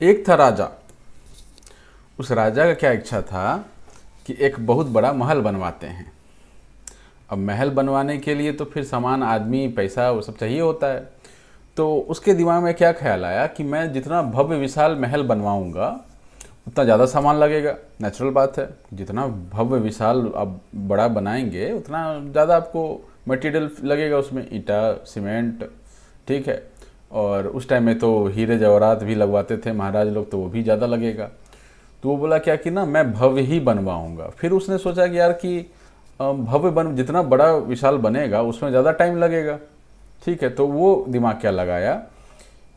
एक था राजा। उस राजा का क्या इच्छा था कि एक बहुत बड़ा महल बनवाते हैं। अब महल बनवाने के लिए तो फिर सामान आदमी, पैसा, वो सब चाहिए होता है। तो उसके दिमाग में क्या ख्याल आया कि मैं जितना भव्य, विशाल महल बनवाऊँगा, उतना ज़्यादा सामान लगेगा। नेचुरल बात है, जितना भव्य, विशाल आप बड़ा बनाएँगे, उतना ज़्यादा आपको मटेरियल लगेगा उसमें। ईटा, सीमेंट, ठीक है। और उस टाइम में तो हीरे जवाहरात भी लगवाते थे, महाराज लोग तो वो भी ज़्यादा लगेगा। तो वो बोला क्या कि ना, मैं भव्य ही बनवाऊँगा। फिर उसने सोचा कि यार कि भव्य बन, जितना बड़ा विशाल बनेगा, उसमें ज़्यादा टाइम लगेगा। ठीक है तो वो दिमाग क्या लगाया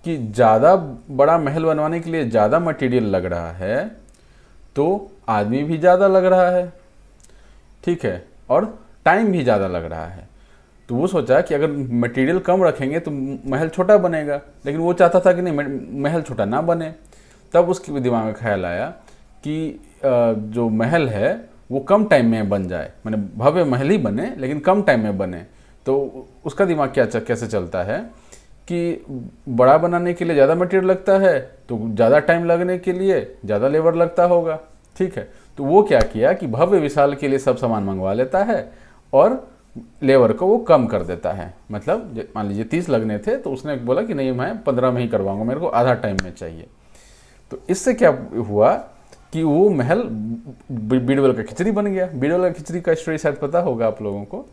कि ज़्यादा बड़ा महल बनवाने के लिए ज़्यादा मटेरियल लग रहा है तो आदमी भी ज़्यादा लग रहा है। ठीक है, और टाइम भी ज़्यादा लग रहा है। तो वो सोचा कि अगर मटेरियल कम रखेंगे तो महल छोटा बनेगा। लेकिन वो चाहता था कि नहीं, महल छोटा ना बने। तब उसके दिमाग में ख्याल आया कि जो महल है, वो कम टाइम में बन जाए। मैंने भव्य महल ही बने, लेकिन कम टाइम में बने। तो उसका दिमाग क्या कैसे चलता है कि बड़ा बनाने के लिए ज़्यादा मटेरियल लगता है तो ज़्यादा टाइम लगने के लिए ज़्यादा लेबर लगता होगा। ठीक है? तो वो क्या किया कि भव्य विशाल के लिए सब सामान मंगवा लेता है और लेबर को वो कम कर देता है। मतलब मान लीजिए तीस लगने थे तो उसने बोला कि नहीं, मैं पंद्रह में ही करवाऊँगा, मेरे को आधा टाइम में चाहिए। तो इससे क्या हुआ कि वो महल बीडवल का खिचड़ी बन गया। बीडवल का खिचड़ी का स्टोरी शायद पता होगा आप लोगों को।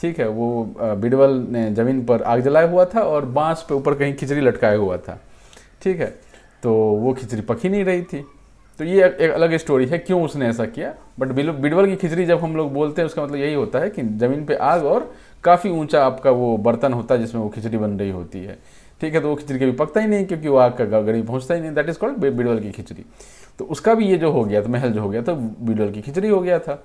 ठीक है, वो बीडवल ने ज़मीन पर आग जलाया हुआ था और बाँस पे ऊपर कहीं खिचड़ी लटकाया हुआ था। ठीक है तो वो खिचड़ी पकी नहीं रही थी। तो ये एक अलग स्टोरी है, क्यों उसने ऐसा किया? बट बीडवल की खिचड़ी जब हम लोग बोलते हैं, उसका मतलब यही होता है कि ज़मीन पे आग और काफ़ी ऊँचा आपका वो बर्तन होता है, जिसमें वो खिचड़ी बन रही होती है। ठीक है तो वो खिचड़ी कभी पकता ही नहीं, क्योंकि वो आग का गड़ी पहुँचता ही नहीं। दैट इज़ कॉल्ड बिडवल की खिचड़ी। तो उसका भी ये जो हो गया था महल जो हो गया था बिडवल की खिचड़ी हो गया था।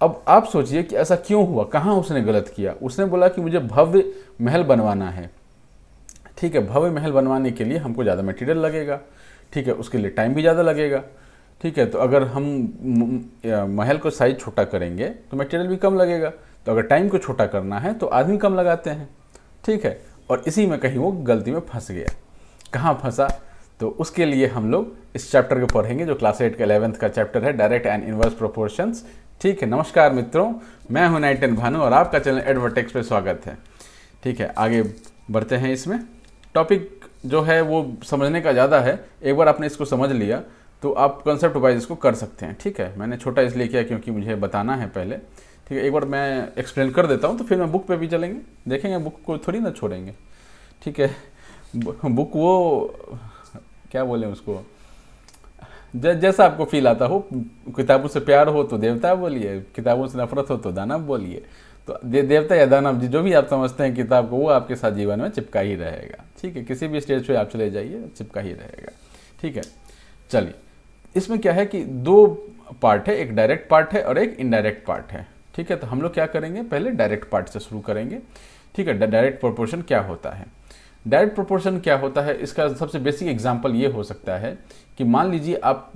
अब आप सोचिए कि ऐसा क्यों हुआ? कहाँ उसने गलत किया? उसने बोला कि मुझे भव्य महल बनवाना है। ठीक है, भव्य महल बनवाने के लिए हमको ज़्यादा मटेरियल लगेगा। ठीक है, उसके लिए टाइम भी ज़्यादा लगेगा। ठीक है तो अगर हम महल को साइज़ छोटा करेंगे तो मटेरियल भी कम लगेगा। तो अगर टाइम को छोटा करना है तो आदमी कम लगाते हैं। ठीक है, और इसी में कहीं वो गलती में फंस गया। कहाँ फंसा? तो उसके लिए हम लोग इस चैप्टर को पढ़ेंगे, जो क्लास एट का इलेवेंथ का चैप्टर है डायरेक्ट एंड इनवर्स प्रोपोर्शंस ठीक है, नमस्कार मित्रों, मैं हूँ नाइटन भानु और आपका चैनल एडवर्टेक्स पे स्वागत है। ठीक है, आगे बढ़ते हैं इसमें। टॉपिक जो है वो समझने का ज़्यादा है, एक बार आपने इसको समझ लिया तो आप कंसेप्ट वाइज इसको कर सकते हैं, ठीक है? मैंने छोटा इसलिए किया क्योंकि मुझे बताना है पहले, ठीक है? एक बार मैं एक्सप्लेन कर देता हूँ तो फिर मैं बुक पे भी चलेंगे, देखेंगे बुक को थोड़ी ना छोड़ेंगे, ठीक है? बुक वो, क्या बोले उसको? जैसा आपको फील आता हो, किताबों से प्यार हो तो देवता बोलिए, किताबों से नफरत हो तो दानव बोलिए तो देवता या दानव जी, जो भी आप समझते हैं किताब को वो आपके साथ जीवन में चिपका ही रहेगा। ठीक है, किसी भी स्टेज पे आप चले जाइए, चिपका ही रहेगा। ठीक है, चलिए। इसमें क्या है कि दो पार्ट है, एक डायरेक्ट पार्ट है और एक इनडायरेक्ट पार्ट है। ठीक है तो हम लोग क्या करेंगे? पहले डायरेक्ट पार्ट से शुरू करेंगे। ठीक है डायरेक्ट प्रोपोर्शन क्या होता है? डायरेक्ट प्रोपोर्शन क्या होता है? इसका सबसे बेसिक एग्ज़ाम्पल ये हो सकता है कि मान लीजिए आप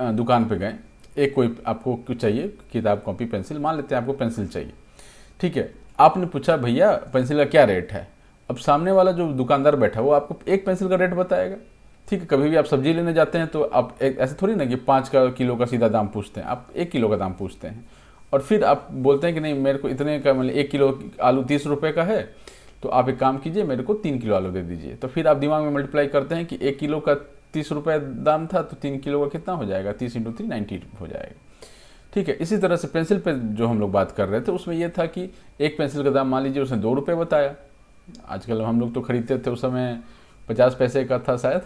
दुकान पे गए, एक कोई आपको चाहिए, किताब कॉपी पेंसिल मान लेते हैं आपको पेंसिल चाहिए। ठीक है, आपने पूछा, भैया, पेंसिल का क्या रेट है? अब सामने वाला जो दुकानदार बैठा है वो आपको एक पेंसिल का रेट बताएगा। ठीक है, कभी भी आप सब्ज़ी लेने जाते हैं तो आप एक ऐसे थोड़ी ना कि पाँच का किलो का सीधा दाम पूछते हैं, आप एक किलो का दाम पूछते हैं। और फिर आप बोलते हैं कि नहीं, मेरे को इतने का मतलब एक किलो आलू तीस रुपये का है तो आप एक काम कीजिए, मेरे को तीन किलो आलू दे दीजिए। तो फिर आप दिमाग में मल्टीप्लाई करते हैं कि एक किलो का तीस रुपये दाम था तो तीन किलो का कितना हो जाएगा? तीस इंटू थ्री नाइन्टी हो जाएगा। ठीक है, इसी तरह से पेंसिल पे जो हम लोग बात कर रहे थे, उसमें यह था कि एक पेंसिल का दाम मान लीजिए उसने दो रुपये बताया। आजकल हम लोग तो खरीदते थे उस समय पचास पैसे का था शायद।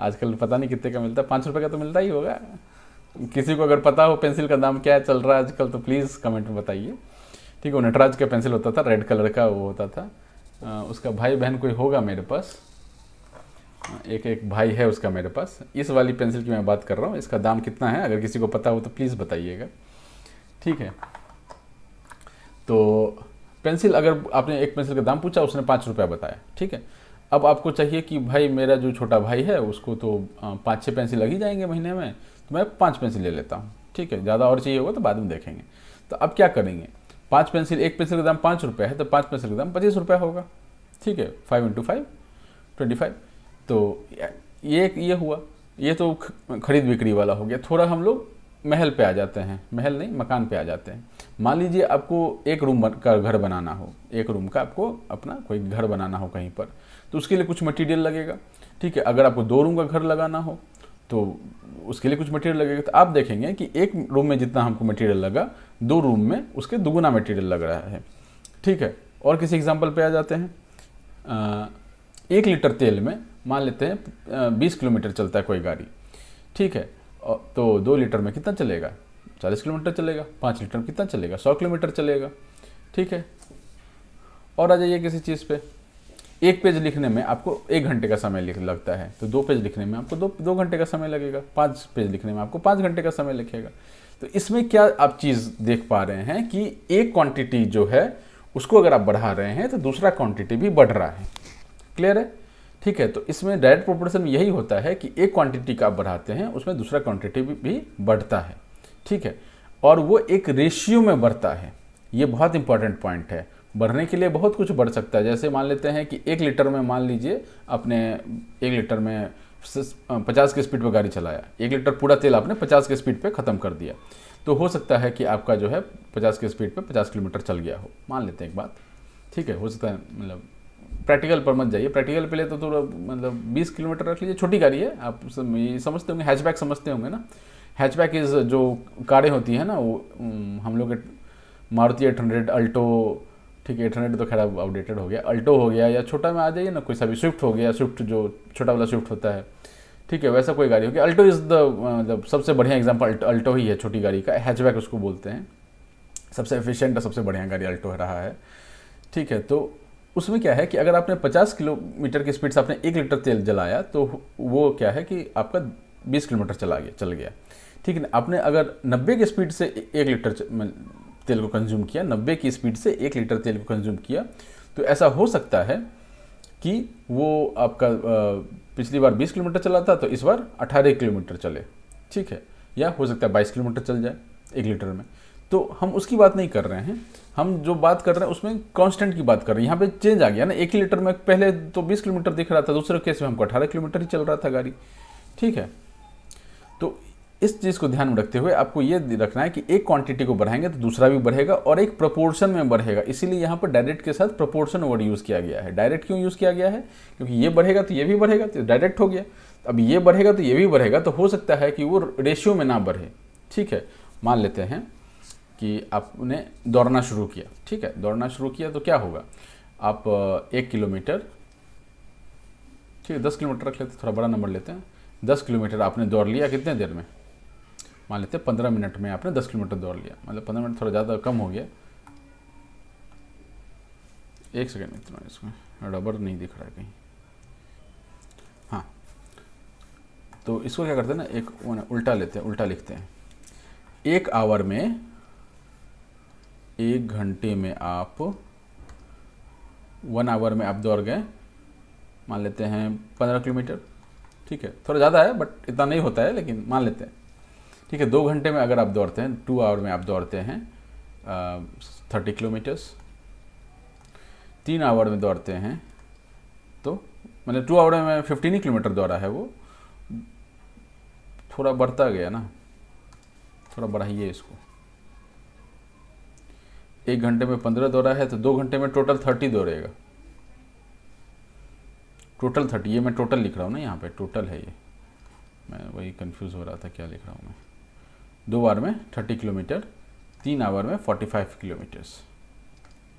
आजकल पता नहीं कितने का मिलता है पाँच रुपये का तो मिलता ही होगा। किसी को अगर पता हो पेंसिल का दाम क्या चल रहा है आजकल तो प्लीज़ कमेंट में बताइए। ठीक है, वो नटराज का पेंसिल होता था, रेड कलर का वो होता था। उसका भाई बहन कोई होगा मेरे पास? एक एक भाई है उसका मेरे पास। इस वाली पेंसिल की मैं बात कर रहा हूँ, इसका दाम कितना है? अगर किसी को पता हो तो प्लीज़ बताइएगा। ठीक है। तो पेंसिल, अगर आपने एक पेंसिल का दाम पूछा, उसने पाँच रुपया बताया। ठीक है। अब आपको चाहिए कि भाई, मेरा जो छोटा भाई है, उसको तो पाँच छः पेंसिल लग ही जाएँगे महीने में तो मैं पाँच पेंसिल ले लेता हूँ। ठीक है। ज़्यादा और चाहिए होगा तो बाद में देखेंगे। तो अब क्या करेंगे? पाँच पेंसिल, एक पेंसिल का दाम पाँच रुपये है तो पाँच पेंसिल का दाम पच्चीस रुपया होगा। ठीक है। Five into five, twenty five. तो ये ये हुआ। ये तो खरीद बिक्री वाला हो गया। थोड़ा हम लोग महल पे आ जाते हैं। महल नहीं, मकान पे आ जाते हैं। मान लीजिए आपको एक रूम का घर बनाना हो। एक रूम का आपको अपना कोई घर बनाना हो कहीं पर। तो उसके लिए कुछ मटेरियल लगेगा। ठीक है, अगर आपको दो रूम का घर लगाना हो तो उसके लिए कुछ मटेरियल लगेगा। तो आप देखेंगे कि एक रूम में जितना हमको मटेरियल लगा, दो रूम में उसके दुगुना मटेरियल लग रहा है। ठीक है, और किसी एग्ज़ाम्पल पर आ जाते हैं। एक लीटर तेल में मान लेते हैं बीस किलोमीटर चलता है कोई गाड़ी। ठीक है तो दो लीटर में कितना चलेगा? चालीस किलोमीटर चलेगा, पाँच लीटर में कितना चलेगा? सौ किलोमीटर चलेगा। ठीक है, और आ जाइए किसी चीज़ पे। एक पेज लिखने में आपको एक घंटे का समय लगता है। तो दो पेज लिखने में आपको दो दो घंटे का समय लगेगा। पाँच पेज लिखने में आपको पाँच घंटे का समय लिखेगा तो इसमें क्या आप चीज़ देख पा रहे हैं कि एक क्वांटिटी जो है, उसको अगर आप बढ़ा रहे हैं तो दूसरा क्वांटिटी भी बढ़ रहा है। क्लियर है? ठीक है तो इसमें डायरेक्ट प्रोपोर्शन में यही होता है कि एक क्वांटिटी का आप बढ़ाते हैं उसमें दूसरा क्वांटिटी भी, भी बढ़ता है। ठीक है? और वो एक रेशियो में बढ़ता है। ये बहुत इंपॉर्टेंट पॉइंट है। बढ़ने के लिए बहुत कुछ बढ़ सकता है। जैसे मान लेते हैं कि एक लीटर में मान लीजिए अपने एक लीटर में पचास की स्पीड पर गाड़ी चलाया। एक लीटर पूरा तेल आपने पचास की स्पीड पर ख़त्म कर दिया। तो हो सकता है कि आपका जो है पचास की स्पीड पर पचास किलोमीटर चल गया हो। मान लेते हैं एक बात। ठीक है? हो सकता है मतलब प्रैक्टिकल पर मत जाइए। प्रैक्टिकल पे ले तो थोड़ा मतलब बीस किलोमीटर रख लीजिए। छोटी गाड़ी है। आप समझते होंगे हैचबैक समझते होंगे ना। हैचबैक इज़ जो कारें होती हैं ना, वो हम लोग मारुति एट हंड्रेड अल्टो, ठीक है एट हंड्रेड तो खैर आउटडेटेड हो गया। अल्टो हो गया या छोटा में आ जाइए ना, कोई सा भी स्विफ्ट हो गया, स्विफ्ट जो छोटा वाला स्विफ्ट होता है। ठीक है, वैसा कोई गाड़ी हो गया अल्टो इज़ द मतलब सबसे बढ़िया एग्ज़ाम्पल अल्टो ही है छोटी गाड़ी का। हैचबैक उसको बोलते हैं। सबसे एफिशिएंट सबसे बढ़िया गाड़ी अल्टो रहा है। ठीक है तो उसमें क्या है कि अगर आपने 50 किलोमीटर की स्पीड से आपने एक लीटर तेल जलाया तो वो क्या है कि आपका 20 किलोमीटर चला गया, चल गया। ठीक है, आपने अगर 90 की स्पीड से एक लीटर तेल को कंज्यूम किया 90 की स्पीड से एक लीटर तेल को कंज्यूम किया तो ऐसा हो सकता है कि वो आपका पिछली बार 20 किलोमीटर चला था तो इस बार 18 किलोमीटर चले। ठीक है, या हो सकता है 22 किलोमीटर चल जाए एक लीटर में। तो हम उसकी बात नहीं कर रहे हैं। हम जो बात कर रहे हैं, उसमें कांस्टेंट की बात कर रहे हैं। यहाँ पे चेंज आ गया ना, एक लीटर में पहले तो 20 किलोमीटर दिख रहा था, दूसरे केस में हमको 18 किलोमीटर ही चल रहा था गाड़ी। ठीक है? तो इस चीज़ को ध्यान में रखते हुए आपको ये रखना है कि एक क्वांटिटी को बढ़ाएँगे तो दूसरा भी बढ़ेगा और एक प्रपोर्शन में बढ़ेगा। इसीलिए यहाँ पर डायरेक्ट के साथ प्रपोर्शन वर्ड यूज़ किया गया है। डायरेक्ट क्यों यूज़ किया गया है? क्योंकि ये बढ़ेगा तो ये भी बढ़ेगा तो डायरेक्ट हो गया। अब ये बढ़ेगा तो ये भी बढ़ेगा तो हो सकता है कि वो रेशियो में ना बढ़े। ठीक है? मान लेते हैं। कि आपने दौड़ना शुरू किया। ठीक है, दौड़ना शुरू किया तो क्या होगा? आप एक किलोमीटर, ठीक है, दस किलोमीटर रख लेते थोड़ा बड़ा नंबर लेते हैं। दस किलोमीटर आपने दौड़ लिया कितने देर में? मान लेते हैं पंद्रह मिनट में आपने दस किलोमीटर दौड़ लिया। मतलब पंद्रह मिनट थोड़ा ज़्यादा कम हो गया। एक सेकेंड, इतना इसमें रबर नहीं दिख रहा है कहीं। हाँ। तो इसको क्या करते हैं ना, एक उल्टा लेते हैं, उल्टा लिखते हैं। एक आवर में एक घंटे में आप वन आवर में आप दौड़ गए। मान लेते हैं पंद्रह किलोमीटर। ठीक है, थोड़ा ज़्यादा है बट इतना नहीं होता है, लेकिन मान लेते हैं। ठीक है, दो घंटे में अगर आप दौड़ते हैं टू आवर में आप दौड़ते हैं थर्टी किलोमीटर्स तीन आवर में दौड़ते हैं तो मतलब टू आवर में फिफ्टीन ही किलोमीटर दौड़ा है वो। थोड़ा बढ़ता गया ना। थोड़ा बढ़ाइए इसको। एक घंटे में पंद्रह दौरा है तो दो घंटे में टोटल थर्टी दौड़ेगा टोटल थर्टी ये मैं टोटल लिख रहा हूँ ना यहाँ पे टोटल है ये। मैं वही कंफ्यूज हो रहा था, क्या लिख रहा हूँ मैं। दो बार में थर्टी किलोमीटर, तीन आवर में फोर्टी फाइव किलोमीटर्स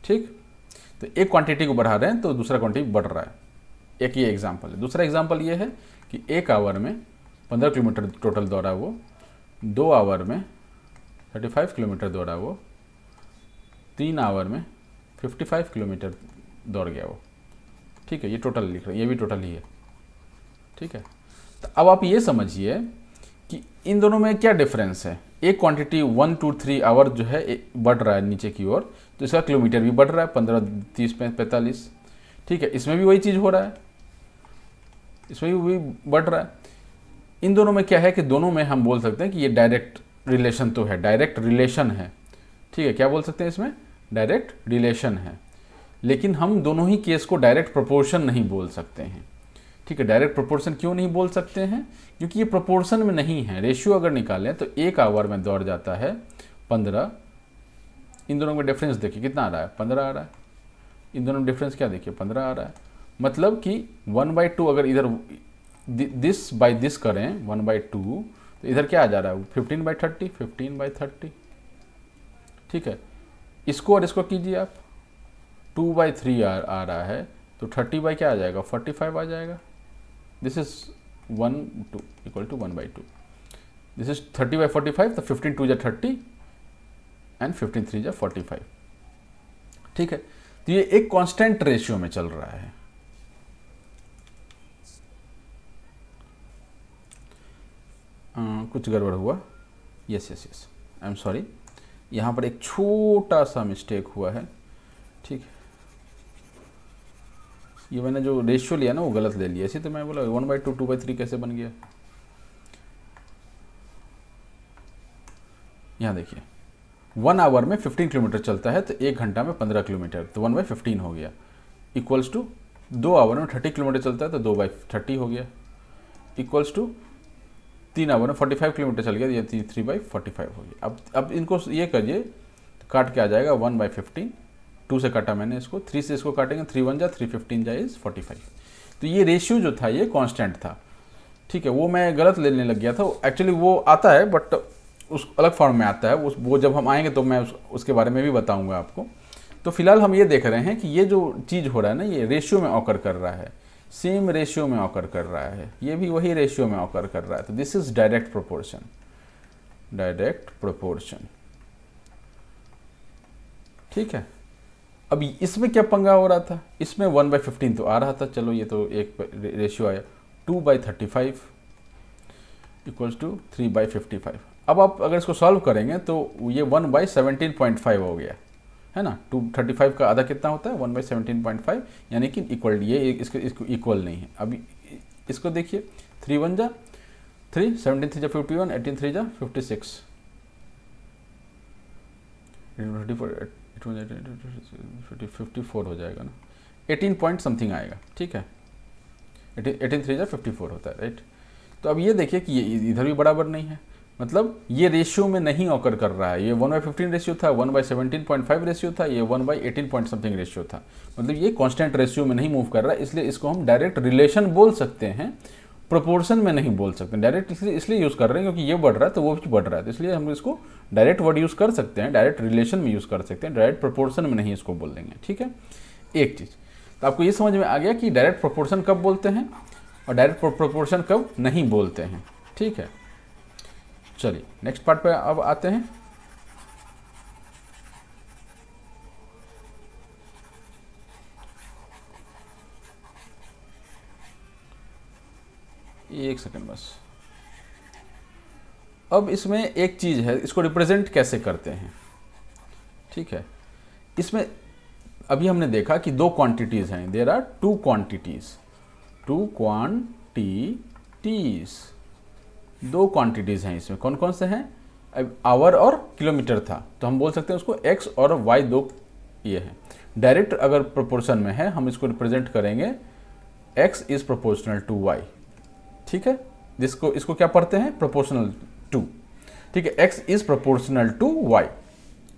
ठीक? तो एक क्वांटिटी को बढ़ा रहे हैं तो दूसरा क्वांटिटी बढ़ रहा है। एक ये एग्ज़ाम्पल है। दूसरा एग्ज़ाम्पल ये है कि एक आवर में पंद्रह किलोमीटर टोटल दौड़ा वो दो आवर में थर्टी फाइव किलोमीटर दौड़ा वो तीन आवर में 55 किलोमीटर दौड़ गया वो। ठीक है, ये टोटल लिख रहे हैं, ये भी टोटल ही है। ठीक है? तो अब आप ये समझिए कि इन दोनों में क्या डिफरेंस है? एक quantity one two three hour जो है बढ़ रहा है नीचे की ओर तो इसका किलोमीटर भी बढ़ रहा है, पंद्रह, तीस पैंतालीस। ठीक है, इसमें भी वही चीज़ हो रहा है। इसमें भी वही बढ़ रहा है। इन दोनों में क्या है कि दोनों में हम बोल सकते हैं कि ये डायरेक्ट रिलेशन तो है डायरेक्ट रिलेशन है। ठीक है, क्या बोल सकते हैं इसमें? डायरेक्ट रिलेशन है। लेकिन हम दोनों ही केस को डायरेक्ट प्रोपोर्शन नहीं बोल सकते हैं। ठीक है, डायरेक्ट प्रोपोर्शन क्यों नहीं बोल सकते हैं? क्योंकि ये प्रोपोर्शन में नहीं है। रेशियो अगर निकालें तो एक आवर में दौड़ जाता है। पंद्रह, इन दोनों में डिफरेंस देखिए, कितना आ रहा है? पंद्रह आ रहा है। इन दोनों में डिफरेंस क्या देखिए? पंद्रह आ रहा है। मतलब कि वन बाई टू अगर इधर दिस बाई दिस करें वन बाई टू तो इधर क्या आ जा रहा है? Fifteen by thirty fifteen by thirty ठीक है? इसको और इसको कीजिए आप। टू बाई थ्री आ, आ रहा है तो थर्टी बाई क्या आ जाएगा? फोर्टी फाइव आ जाएगा। This is one two equal to one by two this is thirty by forty five तो फिफ्टीन टू जा थर्टी एंड फिफ्टीन थ्री जा फोर्टी फाइव ठीक है? तो ये एक कांस्टेंट रेशियो में चल रहा है। आ, कुछ गड़बड़ हुआ? Yes yes yes I am sorry यहाँ पर एक छोटा सा मिस्टेक हुआ है, ठीक है? ये मैंने जो रेशियो लिया ना, वो गलत ले लिया। इसी तो मैं बोला one by two two by three कैसे बन गया? यहाँ देखिए वन आवर में फिफ्टीन किलोमीटर चलता है तो एक घंटा में पंद्रह किलोमीटर तो वन बाई फिफ्टीन हो गया। इक्वल्स टू दो आवर में थर्टी किलोमीटर चलता है तो दो बाई थर्टी हो गया। इक्वल्स टू तीन आवर में फोर्टी फाइव किलोमीटर चल गया ये थ्री बाई फोर्टी फाइव हो गया। अब अब इनको ये करिए काट के आ जाएगा वन बाई फिफ्टीन टू से काटा मैंने इसको थ्री से इसको काटेंगे थ्री वन जा थ्री फिफ्टीन जा इज़ फोर्टी फाइव तो ये रेशियो जो था ये कांस्टेंट था। ठीक है वो मैं गलत लेने लग गया था एक्चुअली वो आता है बट उस अलग फॉर्म में आता है वो जब हम आएँगे तो मैं उस, उसके बारे में भी बताऊँगा आपको। तो फ़िलहाल हम ये देख रहे हैं कि ये जो चीज़ हो रहा है ना ये रेशियो में ऑकर कर रहा है। सेम रेशियो में ऑकर कर रहा है। ये भी वही रेशियो में ऑकर कर रहा है। तो this is direct proportion direct proportion ठीक है? अब इसमें क्या पंगा हो रहा था? इसमें वन बाई फिफ्टीन तो आ रहा था। चलो ये तो एक रेशियो आया। Two by thirty five equals to three by fifty five अब आप अगर इसको सॉल्व करेंगे तो ये one by seventeen point five हो गया। है ना? टू थर्टी फाइव का आधा कितना होता है? One by seventeen point five यानी कि इक्वल ये इसके, इसको इक्वल नहीं है। अभी इसको देखिए। थ्री वन जा थ्री सेवनटीन थ्री जा फिफ्टी वन एटीन थ्री जा फिफ्टी सिक्स फिफ्टी फोर हो जाएगा ना। एटीन पॉइंट समथिंग आएगा, ठीक है? एटीन थ्री जा फिफ्टी फोर होता है राइट तो अब ये देखिए कि ये इधर भी बराबर नहीं है। मतलब ये रेशियो में नहीं ऑकर कर रहा है। ये वन बाई फिफ्टीन रेशियो था one by seventeen point five ratio था, ये one by eighteen point something ratio था। मतलब ये कांस्टेंट रेशियो में नहीं मूव कर रहा है इसलिए इसको हम डायरेक्ट रिलेशन बोल सकते हैं प्रोपोर्शन में नहीं बोल सकते। डायरेक्ट इसलिए इसलिए यूज़ कर रहे हैं क्योंकि ये बढ़ रहा है तो वो भी बढ़ रहा है। तो इसलिए हम इसको डायरेक्ट वर्ड यूज़ कर सकते हैं डायरेक्ट रिलेशन में यूज़ कर सकते हैं डायरेक्ट प्रोपोर्शन में नहीं इसको बोल देंगे, ठीक है? एक चीज़ तो आपको ये समझ में आ गया कि डायरेक्ट प्रोपोर्शन कब बोलते हैं और डायरेक्ट प्रोपोर्शन कब नहीं बोलते हैं, ठीक है? चलिए नेक्स्ट पार्ट पे अब आते हैं। एक सेकंड बस। अब इसमें एक चीज़ है, इसको रिप्रेजेंट कैसे करते हैं? ठीक है। इसमें अभी हमने देखा कि दो क्वांटिटीज़ हैं। There are two quantities two quantities दो क्वांटिटीज़ हैं इसमें। कौन कौन से हैं? आवर और किलोमीटर था। तो हम बोल सकते हैं उसको एक्स और वाई दो ये है। डायरेक्ट अगर प्रोपोर्शन में है, हम इसको रिप्रेजेंट करेंगे x is proportional to y ठीक है? जिसको, इसको क्या पढ़ते हैं? प्रोपोर्शनल टू ठीक है? X is proportional to y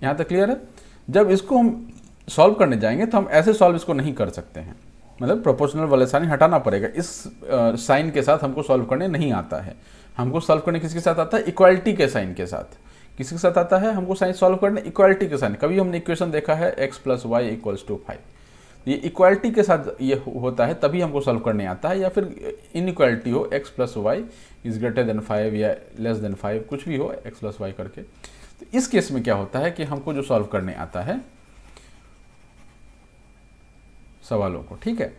यहाँ तक क्लियर है? जब इसको हम सॉल्व करने जाएँगे तो हम ऐसे सॉल्व इसको नहीं कर सकते हैं। मतलब प्रोपोर्शनल वाले साइन हटाना पड़ेगा। इस साइन के साथ हमको सॉल्व करने नहीं आता है। हमको सॉल्व करने किसके साथ आता है? इक्वालिटी के साइन के साथ। किसके साथ आता है? हमको साइन सॉल्व करने इक्वालिटी के साइन कभी हमने इक्वेशन देखा है x plus y equals to five ये इक्वालिटी के साथ ये होता है, तभी हमको सॉल्व करने आता है, या फिर इनइक्वालिटी हो x plus y is greater than five या लेस देन फाइव कुछ भी हो एक्स प्लस वाई करके। तो इस केस में क्या होता है कि हमको जो सॉल्व करने आता है, सवालों को, ठीक है?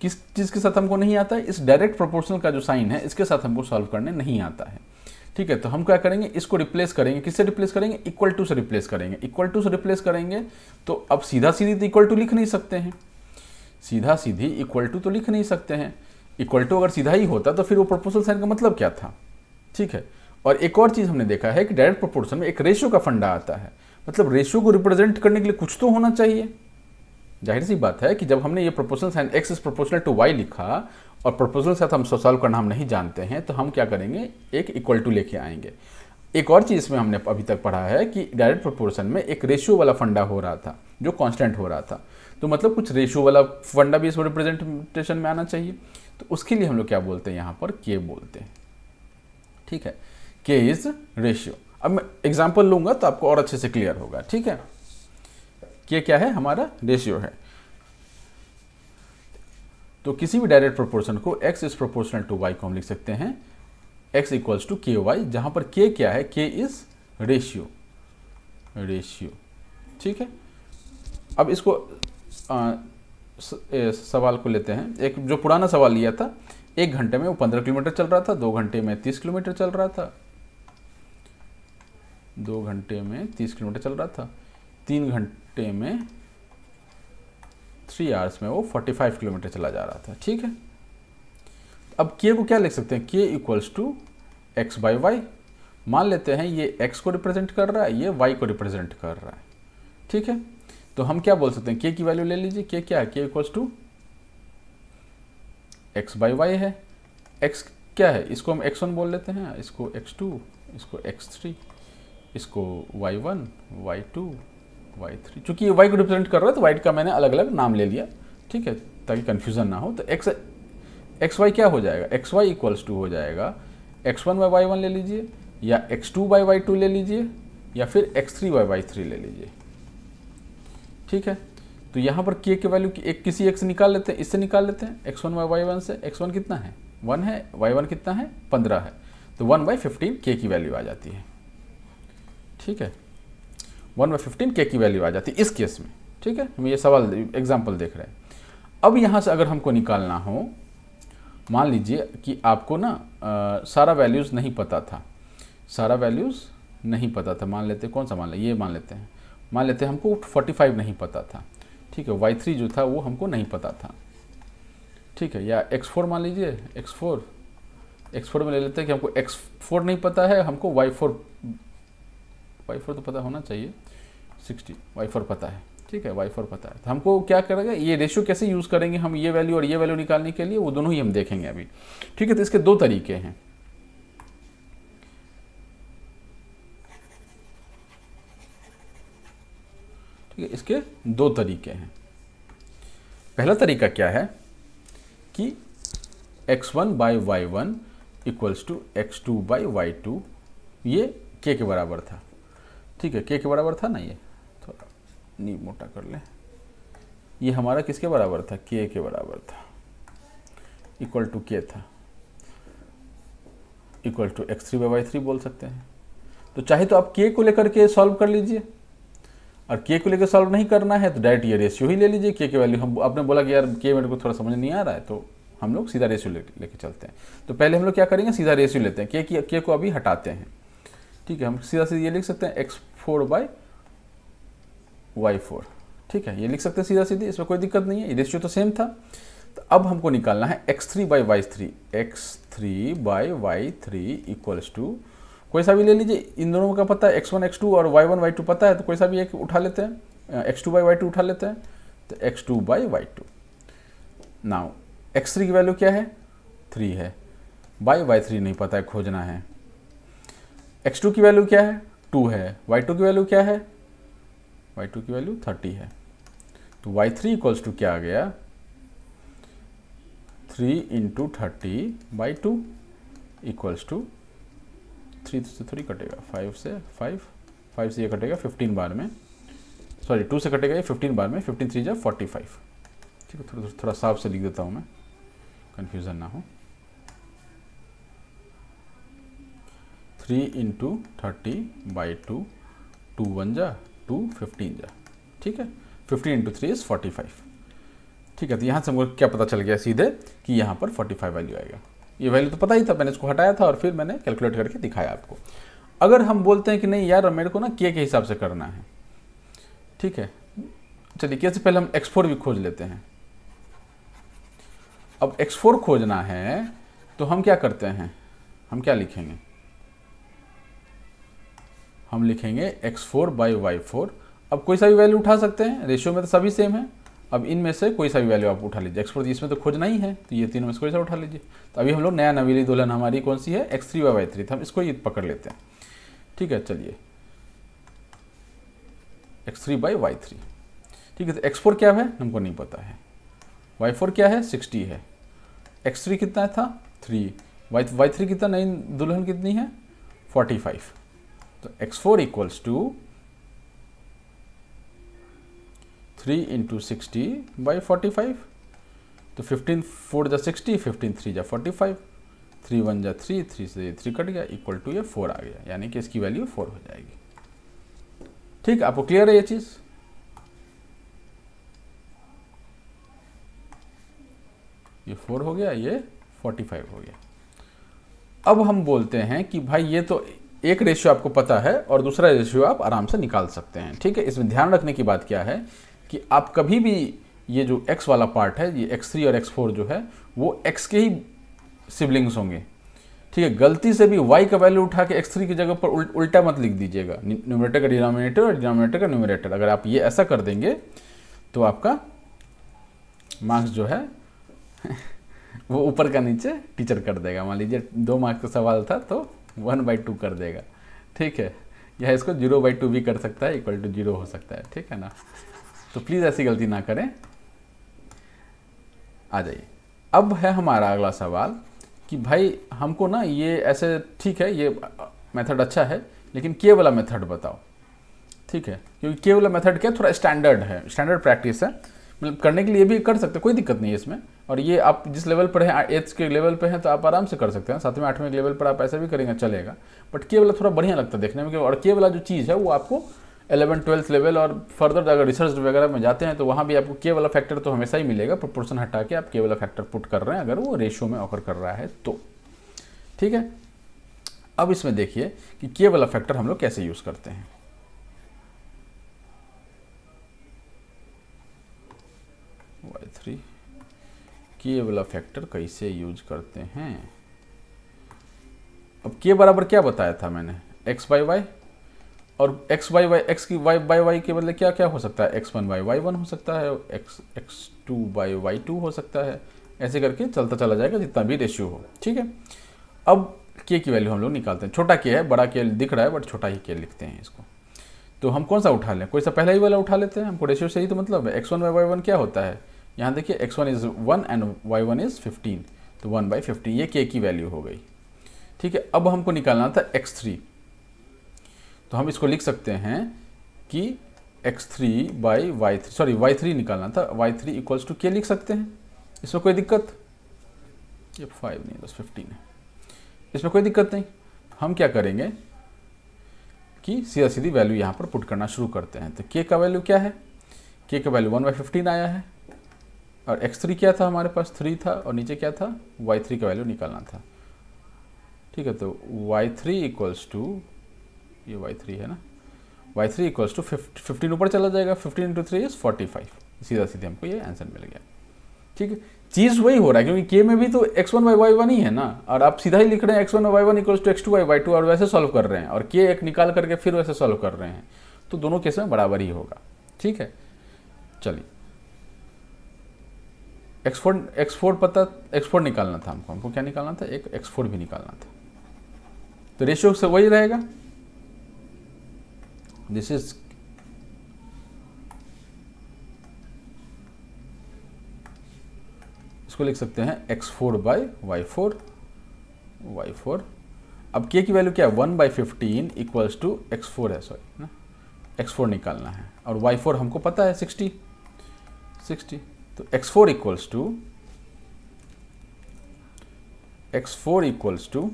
किस चीज़ के साथ हमको नहीं आता है इस डायरेक्ट प्रोपोर्शनल का जो साइन है, इसके साथ हमको सॉल्व करने नहीं आता है। ठीक है तो हम क्या करेंगे? इसको रिप्लेस करेंगे। किससे रिप्लेस करेंगे? इक्वल टू से रिप्लेस करेंगे। इक्वल टू से रिप्लेस करेंगे तो अब सीधा सीधी तो इक्वल टू लिख नहीं सकते हैं। सीधा सीधी इक्वल टू तो लिख नहीं सकते हैं। इक्वल टू अगर सीधा ही होता तो फिर वो प्रोपोर्शनल साइन का मतलब क्या था? ठीक है, और एक और चीज़ हमने देखा है कि डायरेक्ट प्रोपोर्शन में एक रेशियो का फंडा आता है। मतलब रेशियो को रिप्रेजेंट करने के लिए कुछ तो होना चाहिए। ज़ाहिर सी बात है कि जब हमने ये proportional sign x is proportional to y लिखा और प्रोपोर्शनल साथ हम सॉल्व करना हम नहीं जानते हैं तो हम क्या करेंगे? एक इक्वल टू लेके आएँगे। एक और चीज़ में हमने अभी तक पढ़ा है कि डायरेक्ट प्रोपोर्शन में एक रेशियो वाला फंडा हो रहा था, जो कांस्टेंट हो रहा था। तो मतलब कुछ रेशियो वाला फंडा भी इस रिप्रेजेंटेशन में आना चाहिए। तो उसके लिए हम लोग क्या बोलते हैं यहाँ पर? के बोलते हैं। ठीक है? के इज़ रेशियो अब मैं एग्ज़ाम्पल लूँगा तो आपको और अच्छे से क्लियर होगा। ठीक है? के क्या है? हमारा रेशियो है। तो किसी भी डायरेक्ट प्रोपोर्शन को x is proportional to y को हम लिख सकते हैं। x equals to k y जहाँ पर k क्या है? k इज़ रेशियो रेशियो ठीक है? अब इसको आ, स, ए, सवाल को लेते हैं। एक जो पुराना सवाल लिया था एक घंटे में वो पंद्रह किलोमीटर चल रहा था दो घंटे में तीस किलोमीटर चल रहा था। दो घंटे में तीस किलोमीटर चल रहा था। तीन घंटे में थ्री आवर्स में वो फोर्टी फाइव किलोमीटर चला जा रहा था, ठीक है? अब के को क्या लिख सकते हैं? K equals to x by y मान लेते हैं ये एक्स को रिप्रेजेंट कर रहा है, ये वाई को रिप्रेजेंट कर रहा है, ठीक है? तो हम क्या बोल सकते हैं? के की वैल्यू ले लीजिए के क्या है? K equals to x by y है। एक्स क्या है? इसको हम एक्स वन बोल लेते हैं, इसको एक्स टू इसको एक्स थ्री इसको y one y two y three चूँकि ये वाई को रिप्रेजेंट कर रहा है तो वाइट का मैंने अलग अलग नाम ले लिया। ठीक है, ताकि कन्फ्यूज़न ना हो। तो एक्स एक्स वाई क्या हो जाएगा? एक्स वाई इक्वल्स टू हो जाएगा। X one by y one ले लीजिए, या x two by y two ले लीजिए, या फिर x three by y three ले लीजिए। ठीक है? तो यहाँ पर के के वैल्यू एक किसी एक से निकाल लेते हैं, इससे निकाल लेते हैं। X one by y one से एक्स वन कितना है? वन है। वाई वन कितना है? पंद्रह है। तो वन बाई फिफ्टीन के की वैल्यू आ जाती है। ठीक है? वन बाई फिफ्टीन के की वैल्यू आ जाती है इस केस में। ठीक है? हम ये सवाल एग्ज़ाम्पल देख रहे हैं। अब यहाँ से अगर हमको निकालना हो मान लीजिए कि आपको ना आ, सारा वैल्यूज़ नहीं पता था। सारा वैल्यूज़ नहीं पता था। मान लेते कौन सा मान ले ये मान लेते हैं। मान लेते हैं हमको 45 नहीं पता था। ठीक है? Y3 जो था वो हमको नहीं पता था। ठीक है? या x4 मान लीजिए x4 x4 में ले लेते हैं कि हमको x4 नहीं पता है हमको y4 y4 तो पता होना चाहिए। 60 y4 पता है। ठीक है y4 पता है। तो हमको क्या करेंगे, ये रेशियो कैसे यूज़ करेंगे हम, ये वैल्यू और ये वैल्यू निकालने के लिए, वो दोनों ही हम देखेंगे अभी। ठीक है तो इसके दो तरीके हैं। ठीक है, इसके दो तरीके हैं। पहला तरीका क्या है कि x1 one by y one equals to x two by y two ये k के बराबर था। ठीक है, k के बराबर था ना ये? थोड़ा नी मोटा कर ले। ये हमारा किसके बराबर था? के के बराबर था। इक्वल टू के था। Equal to x three by y three बोल सकते हैं। तो चाहे तो आप के को लेकर के सॉल्व कर लीजिए। और के को लेकर सॉल्व नहीं करना है तो डायरेक्ट ये रेशियो ही ले लीजिए। के के वैल्यू हम आपने बोला कि यार के मेरे को थोड़ा समझ नहीं आ रहा है तो हम लोग सीधा रेशियो लेके ले चलते हैं। तो पहले हम लोग क्या करेंगे? सीधा रेशियो लेते हैं। के की के को अभी हटाते हैं। ठीक है, हम सीधा सीधा ये लिख सकते हैं x four by y four ठीक है, ये लिख सकते हैं सीधा सीधी इसमें कोई दिक्कत नहीं है, ये रेशियो तो सेम था। तो अब हमको निकालना है x three by y three x three by y three equals to कोई सा भी ले लीजिए, इन दोनों का पता है एक्स वन एक्स टू और वाई वन वाई टू पता है तो कोई सा भी एक उठा लेते हैं x two by y two उठा लेते हैं तो x two by y two now x three की वैल्यू क्या है? थ्री है। बाई वाई थ्री नहीं पता है, खोजना है। एक्स टू की वैल्यू क्या है? टू है। वाई टू की वैल्यू क्या है? वाई टू की वैल्यू थर्टी है। तो वाई थ्री इक्वल्स टू क्या आ गया? Three into thirty by two equals to three से थ्री कटेगा। फाइव से फाइव फाइव से ये कटेगा फिफ्टीन बार में। सॉरी टू से कटेगा ये फिफ्टीन बार में। फिफ्टीन थ्री जा फोर्टी फाइव ठीक है, थोड़ा थोड़ा साफ़ से लिख देता हूँ मैं। कन्फ्यूज़न ना हो। Three into thirty by two two one जा, टू फिफ्टीन जा। ठीक है? Fifteen into three is forty five. ठीक है तो यहाँ से हमको क्या पता चल गया सीधे कि यहाँ पर फोर्टी फाइव वैल्यू आएगा। ये वैल्यू तो पता ही था, मैंने इसको हटाया था और फिर मैंने कैलकुलेट करके दिखाया आपको। अगर हम बोलते हैं कि नहीं यार, मेरे को ना के के हिसाब से करना है। ठीक है? चलिए के से पहले हम एक्स फोर भी खोज लेते हैं। अब एक्स फोर खोजना है तो हम क्या करते हैं? हम क्या लिखेंगे? हम लिखेंगे x four by y four अब कोई सा भी वैल्यू उठा सकते हैं। रेशियो में तो सभी सेम है। अब इनमें से कोई सा भी वैल्यू आप उठा लीजिए। एक्स फोर इसमें तो खोजना ही है। तो ये तीनों में से कोई सा उठा लीजिए। तो अभी हम लोग नया नवीली दुल्हन हमारी कौन सी है? X three by y three तो हम इसको ये पकड़ लेते हैं। ठीक है, चलिए। X three by y three ठीक है तो एक्स फोर क्या है? हमको नहीं पता है। वाई फोर क्या है? सिक्सटी है। एक्स थ्री कितना था? थ्री वाई वाई थ्री कितना नई दुल्हन कितनी है? फोर्टी फाइव तो x four equals to three into sixty by forty five तो फिफ्टीन फोर जा सिक्सटी फिफ्टीन थ्री जा फोर्टी फाइव थ्री वन जा थ्री थ्री से थ्री कट गया इक्वल टू ये फोर आ गया। यानी कि इसकी वैल्यू फोर हो जाएगी। ठीक, आपको क्लियर है ये चीज़? ये फोर हो गया, ये फोर्टी फाइव हो गया। अब हम बोलते हैं कि भाई ये तो एक रेशियो आपको पता है और दूसरा रेशियो आप आराम से निकाल सकते हैं। ठीक है इसमें ध्यान रखने की बात क्या है कि आप कभी भी ये जो x वाला पार्ट है ये x3 और x4 जो है वो x के ही सिबलिंग्स होंगे। ठीक है गलती से भी y का वैल्यू उठा के x3 की जगह पर उल, उल्टा मत लिख दीजिएगा। न्यूमरेटर का डिनोमिनेटर और डिनोमिनेटर का न्यूमरेटर अगर आप ये ऐसा कर देंगे तो आपका मार्क्स जो है वो ऊपर का नीचे टीचर कर देगा। मान लीजिए दो मार्क्स का सवाल था तो वन बाई टू कर देगा। ठीक है? या इसको ज़ीरो बाई टू भी कर सकता है इक्वल टू ज़ीरो हो सकता है। ठीक है ना? तो प्लीज़ ऐसी गलती ना करें। आ जाइए। अब है हमारा अगला सवाल कि भाई, हमको ना ये ऐसे, ठीक है, ये मेथड अच्छा है, लेकिन के वाला मेथड बताओ। ठीक है? क्योंकि के वाला मेथड क्या, थोड़ा स्टैंडर्ड है। स्टैंडर्ड प्रैक्टिस है। मतलब करने के लिए भी कर सकते हैं, कोई दिक्कत नहीं है इसमें। और ये आप जिस लेवल पर हैं एट्थ के लेवल पे हैं तो आप आराम से कर सकते हैं। सातवें, आठवें लेवल पर आप ऐसा भी करेंगे, चलेगा। बट के वाला थोड़ा बढ़िया लगता है देखने में और के वाला जो चीज़ है, वो आपको एलेवन ट्वेल्थ लेवल और फर्दर अगर रिसर्च वगैरह में जाते हैं तो वहाँ भी आपको के वाला फैक्टर तो हमेशा ही मिलेगा। प्रोपोर्शन हटा के आप के वाला फैक्टर पुट कर रहे हैं, अगर वो रेशियो में ऑकर कर रहा है तो। ठीक है? अब इसमें देखिए कि के वाला फैक्टर हम लोग कैसे यूज़ करते हैं वाई थ्री के वाला फैक्टर कैसे यूज़ करते हैं? अब के बराबर क्या बताया था मैंने? एक्स बाई वाई और एक्स वाई वाई एक्स की वाई बाई वाई के बदले क्या क्या हो सकता है? X one by y one हो सकता है x x two by y two हो सकता है। ऐसे करके चलता चला जाएगा जितना भी रेशियो हो। ठीक है? अब के की वैल्यू हम लोग निकालते हैं। छोटा के है, बड़ा के दिख रहा है बट छोटा ही के लिखते हैं इसको। तो हम कौन सा उठा लें? कोई सा पहला ही वाला उठा लेते हैं? हमको रेशियो से ही तो मतलब है। X one by y one क्या होता है? यहाँ देखिए x one is one and y one is fifteen तो वन बाई फिफ्टीन ये के की वैल्यू हो गई। ठीक है, अब हमको निकालना था एक्स थ्री तो हम इसको लिख सकते हैं कि x three by y sorry y three निकालना था। वाई थ्री इक्वल्स टू के लिख सकते हैं। इसमें कोई दिक्कत? ये फाइव नहीं, बस फिफ्टीन है। इसमें कोई दिक्कत नहीं। हम क्या करेंगे कि सीधा सीधी वैल्यू यहाँ पर पुट करना शुरू करते हैं। तो के का वैल्यू क्या है? के का वैल्यू वन बाई फिफ्टीन आया है। और एक्स थ्री क्या था हमारे पास? थ्री था और नीचे क्या था? वाई थ्री का वैल्यू निकालना था। ठीक है तो वाई थ्री इक्वल्स टू ये वाई थ्री है ना? Y three equals to fifteen ऊपर चला जाएगा। Fifteen into three is forty five सीधा सीधे हमको ये आंसर मिल गया। ठीक है? चीज़ वही हो रहा है, क्योंकि के में भी तो x one y y one ही है ना? और आप सीधा ही लिख रहे हैं x one y one equals to x two y y two और वैसे सॉल्व कर रहे हैं। और के एक निकाल करके फिर वैसे सॉल्व कर रहे हैं। तो दोनों केस में बराबर ही होगा। ठीक है? चलिए। एक्सपोर्ट एक्सपोर्ट पता एक्सपोर्ट निकालना था हमको। हमको क्या निकालना था? एक एक्सपोर्ट भी निकालना था। तो रेशियो से वही रहेगा। दिस इज़ इसको लिख सकते हैं x four by y four y four अब के की वैल्यू क्या है? One by fifteen equals to x four है सॉरी ना? एक्स फोर निकालना है। और वाई फोर हमको पता है सिक्सटी सिक्सटी तो x four equals to x four equals to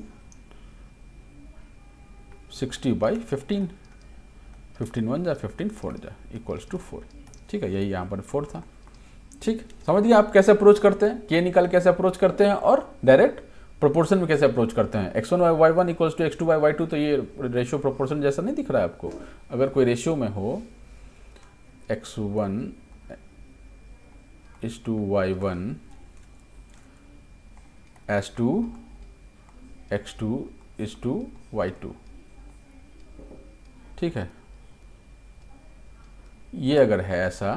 sixty by fifteen fifteen one जा फिफ्टीन फोर जा इक्वल्स टू फोर ठीक है, यही यहाँ पर फोर था। ठीक, समझ गए आप कैसे अप्रोच करते हैं? के निकाल कैसे अप्रोच करते हैं? और डायरेक्ट प्रोपोर्शन में कैसे अप्रोच करते हैं? X one y y one equals to x two y y two तो ये रेशियो प्रोपोर्शन जैसा नहीं दिख रहा है आपको। अगर कोई रेशियो में हो x one is two y one as two x two is two y two ठीक है? ये अगर है ऐसा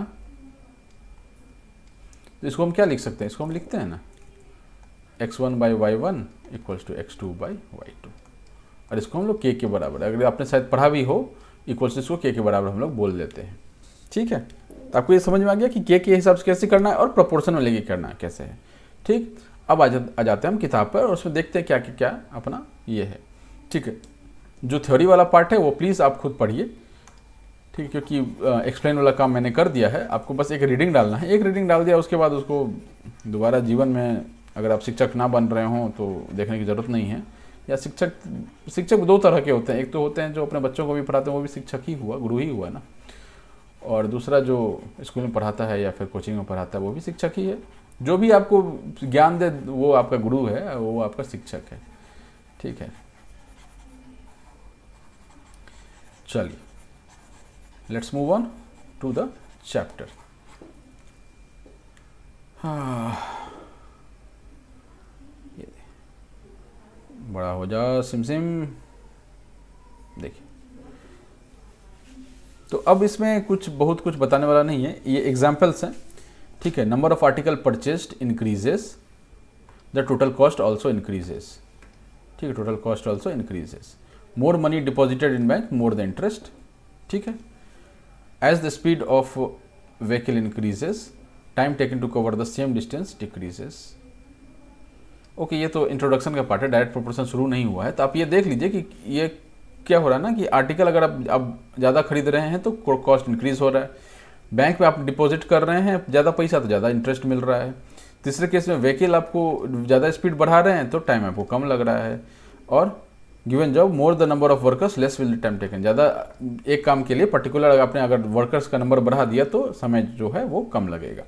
तो इसको हम क्या लिख सकते हैं? इसको हम लिखते हैं ना? X one by y one equals to x two by y two और इसको हम लोग के के बराबर अगर आपने शायद पढ़ा भी हो इक्वल्स इसको के के बराबर हम लोग बोल देते हैं। ठीक है? तो आपको ये समझ में आ गया कि के के हिसाब से कैसे करना है और प्रोपोर्शन में लेके करना है कैसे है। ठीक? अब आ, जा, आ जाते हैं हम किताब पर और उसमें देखते हैं क्या क्या क्या अपना ये है। ठीक है? जो थ्योरी वाला पार्ट है वो प्लीज़ आप खुद पढ़िए। ठीक है? क्योंकि एक्सप्लेन वाला काम मैंने कर दिया है। आपको बस एक रीडिंग डालना है। एक रीडिंग डाल दिया उसके बाद उसको दोबारा जीवन में अगर आप शिक्षक ना बन रहे हों तो देखने की ज़रूरत नहीं है। या शिक्षक शिक्षक दो तरह के होते हैं। एक तो होते हैं जो अपने बच्चों को भी पढ़ाते हैं वो भी शिक्षक ही हुआ गुरु ही हुआ ना। और दूसरा जो स्कूल में पढ़ाता है या फिर कोचिंग में पढ़ाता है, वो भी शिक्षक ही है। जो भी आपको ज्ञान दे, वो आपका गुरु है, वो आपका शिक्षक है। ठीक है। चलिए। Let's move on to the chapter बड़ा हो जा सिम सिम देखिए। तो अब इसमें कुछ, बहुत कुछ बताने वाला नहीं है। ये एग्जाम्पल्स हैं। ठीक है number of article purchased increases the total cost also increases ठीक है total cost also increases more money deposited in bank more the interest ठीक है? As the speed of vehicle increases time taken to cover the same distance decreases okay ये तो introduction का part है। Direct proportion शुरू नहीं हुआ है। तो आप ये देख लीजिए कि ये क्या हो रहा है ना कि आर्टिकल अगर आप अब ज़्यादा खरीद रहे हैं तो कॉस्ट इंक्रीज हो रहा है। बैंक में आप डिपॉजिट कर रहे हैं, ज़्यादा पैसा तो ज़्यादा इंटरेस्ट मिल रहा है। तीसरे केस में व्हीकल आपको ज़्यादा स्पीड बढ़ा रहे हैं तो टाइम आपको कम लग रहा है। और given job more the number of workers less will time taken ज़्यादा एक काम के लिए पर्टिकुलर आपने अगर वर्कर्स का नंबर बढ़ा दिया तो समय जो है वो कम लगेगा।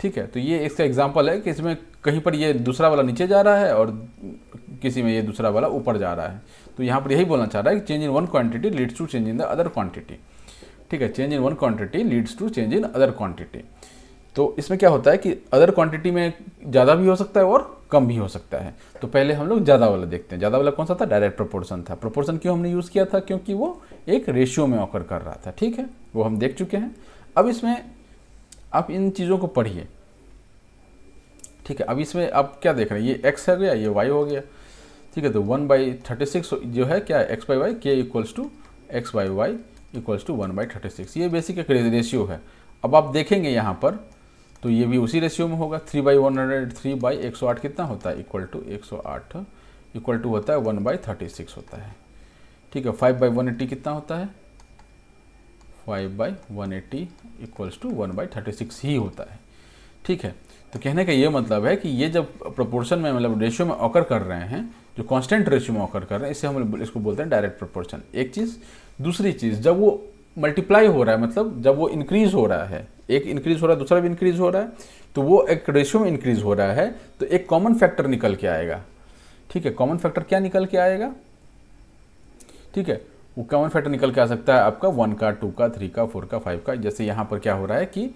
ठीक है तो ये इसका एग्ज़ाम्पल है कि इसमें कहीं पर ये दूसरा वाला नीचे जा रहा है और किसी में ये दूसरा वाला ऊपर जा रहा है। तो यहाँ पर यही बोलना चाह रहा है कि change in one quantity leads to change in the other quantity ठीक है change in one quantity leads to change in other quantity तो इसमें क्या होता है कि अदर क्वांटिटी में ज़्यादा भी हो सकता है और कम भी हो सकता है। तो पहले हम लोग ज़्यादा वाला देखते हैं। ज़्यादा वाला कौन सा था? डायरेक्ट प्रोपोर्शन था। प्रोपोर्शन क्यों हमने यूज़ किया था? क्योंकि वो एक रेशियो में ऑकर कर रहा था। ठीक है, वो हम देख चुके हैं। अब इसमें आप इन चीज़ों को पढ़िए। ठीक है, अब इसमें आप क्या देख रहे हैं? ये एक्स हो गया ये वाई हो गया? ठीक है तो वन बाई थर्टी सिक्स जो है, क्या x by y, k equals to x by y equals to one by thirty six. ये बेसिक एक रेशियो है। अब आप देखेंगे यहाँ पर तो ये भी उसी रेशियो में होगा। Three by one hundred, three by एक सौ आठ कितना होता है? इक्वल टू एक सौ आठ, इक्वल टू होता है वन बाई थर्टी सिक्स होता है। ठीक है, फाइव बाई वन एट्टी कितना होता है? Five by one eighty equals to one by thirty six ही होता है। ठीक है तो कहने का ये मतलब है कि ये जब प्रोपोर्शन में मतलब रेशियो में ऑकर कर रहे हैं, जो कांस्टेंट रेशियो में ऑकर कर रहे हैं इससे हम इसको बोलते हैं डायरेक्ट प्रोपोर्शन एक चीज़, दूसरी चीज़, जब वो मल्टीप्लाई हो रहा है मतलब जब वो इंक्रीज हो रहा है, एक इंक्रीज हो रहा है, दूसरा भी इंक्रीज हो रहा है तो वो एक रेशियो में इंक्रीज हो रहा है तो एक कॉमन फैक्टर निकल के आएगा। ठीक है कॉमन फैक्टर क्या निकल के आएगा? ठीक है, वो कॉमन फैक्टर निकल के आ सकता है आपका वन का टू का थ्री का फोर का फाइव का। जैसे यहाँ पर क्या हो रहा है कि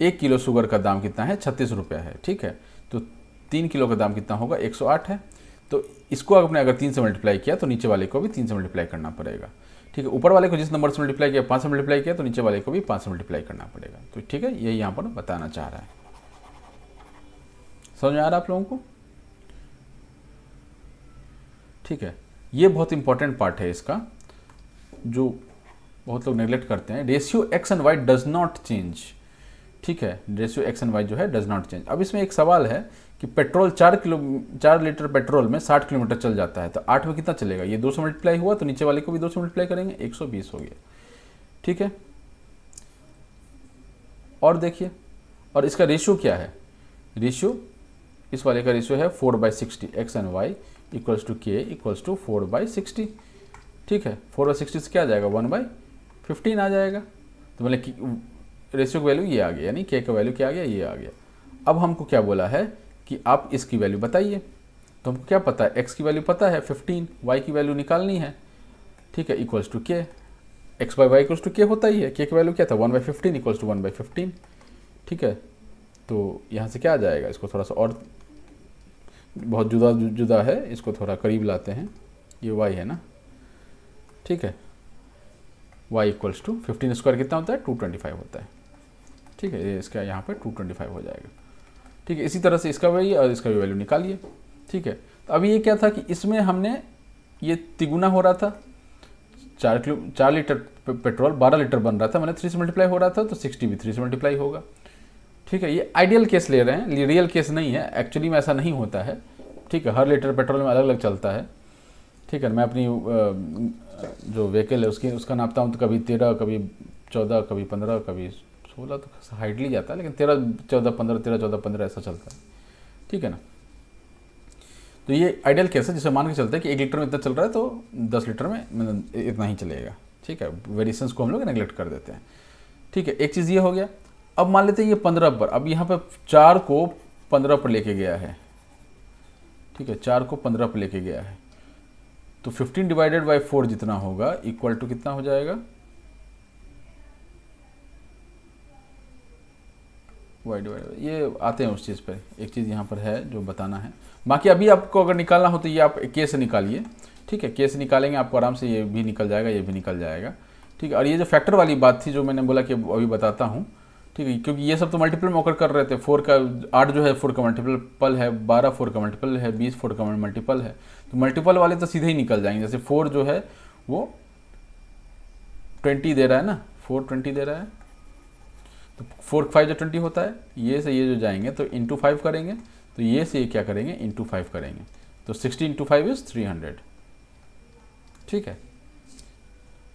एक किलो शुगर का दाम कितना है? छत्तीस रुपया है, ठीक है? तो तीन किलो का दाम कितना होगा? एक सौ आठ है। तो इसको आपने अगर तीन से मल्टीप्लाई किया तो नीचे वाले को भी तीन से मल्टीप्लाई करना पड़ेगा, ठीक है? ऊपर वाले को जिस नंबर से मल्टीप्लाई किया, पाँच से मल्टीप्लाई किया तो नीचे वाले को भी पाँच से मल्टीप्लाई करना पड़ेगा। तो ठीक है, यही यहाँ पर बताना चाह रहा है। समझ में आ रहा आप लोगों को? ठीक है, ये बहुत इंपॉर्टेंट पार्ट है इसका, जो बहुत लोग नेग्लेक्ट करते हैं। Ratio x and y does not change ठीक है रेशियो एक्स एंड वाई जो है डज नॉट चेंज अब इसमें एक सवाल है कि पेट्रोल चार किलो, चार लीटर पेट्रोल में साठ किलोमीटर चल जाता है तो आठ में कितना चलेगा? ये दो सौ मल्टीप्लाई हुआ तो नीचे वाले को भी दो सौ मल्टीप्लाई करेंगे, एक सौ बीस हो गया। ठीक है? और देखिए, और इसका रेशियो क्या है? रेशियो इस वाले का रेशियो है four by sixty x and y equals to k equals to four by sixty ठीक है? फोर बाई सिक्सटी से क्या आ जाएगा? वन बाई फिफ्टीन आ जाएगा। तो मतलब रेशियो का वैल्यू ये आ गया, यानी के का वैल्यू क्या आ गया? ये आ गया। अब हमको क्या बोला है कि आप इसकी वैल्यू बताइए। तो हमको क्या पता है? एक्स की वैल्यू पता है फिफ्टीन वाई की वैल्यू निकालनी है। ठीक है equals to k x by y equals to k होता ही है। के की वैल्यू क्या था? One by fifteen equals to one by fifteen ठीक है तो यहाँ से क्या आ जाएगा? इसको थोड़ा सा और बहुत जुदा जुदा है। इसको थोड़ा करीब लाते हैं। ये वाई है ना? ठीक है y equals to fifteen square कितना होता है? टू ट्वेंटी फाइव होता है। ठीक है, ये इसका यहाँ पर टू ट्वेंटी फाइव हो जाएगा। ठीक है, इसी तरह से इसका वही और इसका भी वैल्यू निकालिए। ठीक है तो अभी ये क्या था कि इसमें हमने ये तिगुना हो रहा था, चार किलो, चार लीटर पेट्रोल, बारह लीटर बन रहा था, मैंने थ्री से मल्टीप्लाई हो रहा था तो सिक्सटी भी थ्री से मल्टीप्लाई होगा। ठीक है, ये आइडियल केस ले रहे हैं रियल केस नहीं है एक्चुअली में ऐसा नहीं होता है। ठीक है, हर लीटर पेट्रोल में अलग अलग चलता है। ठीक है, मैं अपनी जो व्हीकल है उसकी, उसका नापता हूँ तो कभी तेरह, कभी चौदह, कभी पंद्रह, कभी सोलह तो हाइडली जाता है, लेकिन तेरह, चौदह, पंद्रह, तेरह, चौदह, पंद्रह ऐसा चलता है। ठीक है ना? तो ये आइडियल केस है, जिसे मान के चलते हैं कि एक लीटर में इतना चल रहा है तो दस लीटर में इतना ही चलेगा। ठीक है? वेरिएशंस को हम लोग नेगलेक्ट कर देते हैं। ठीक है? एक चीज़ ये हो गया। अब मान लेते हैं ये पंद्रह पर, अब यहाँ पर चार को पंद्रह पर लेके गया है। ठीक है? चार को पंद्रह पर लेके गया है। तो फिफ्टीन डिवाइडेड बाई फोर जितना होगा इक्वल टू कितना हो जाएगा? वाई डिवाइड ये आते हैं उस चीज़ पर एक चीज़ यहाँ पर है जो बताना है। बाकी अभी आपको अगर निकालना हो तो ये आप के से निकालिए। ठीक है के से निकालेंगे, आपको आराम से ये भी निकल जाएगा, ये भी निकल जाएगा। ठीक है, और ये जो फैक्टर वाली बात थी जो मैंने बोला कि अभी बताता हूँ, ठीक है, क्योंकि ये सब तो मल्टीपल में ओकर कर रहे थे। फोर का, आठ जो है फोर का मल्टीपल पल है, बारह फोर का मल्टीपल है, बीस फोर का मल्टीपल है। तो मल्टीपल वाले तो सीधे ही निकल जाएँगे। जैसे फोर जो है, वो ट्वेंटी दे रहा है ना? फोर ट्वेंटी दे रहा है। तो फोर फाइव जो ट्वेंटी होता है, ये से ये जो जाएँगे तो इंटू फाइव करेंगे तो ये से ये क्या करेंगे इंटू फाइव करेंगे। तो sixty into five is three hundred ठीक है?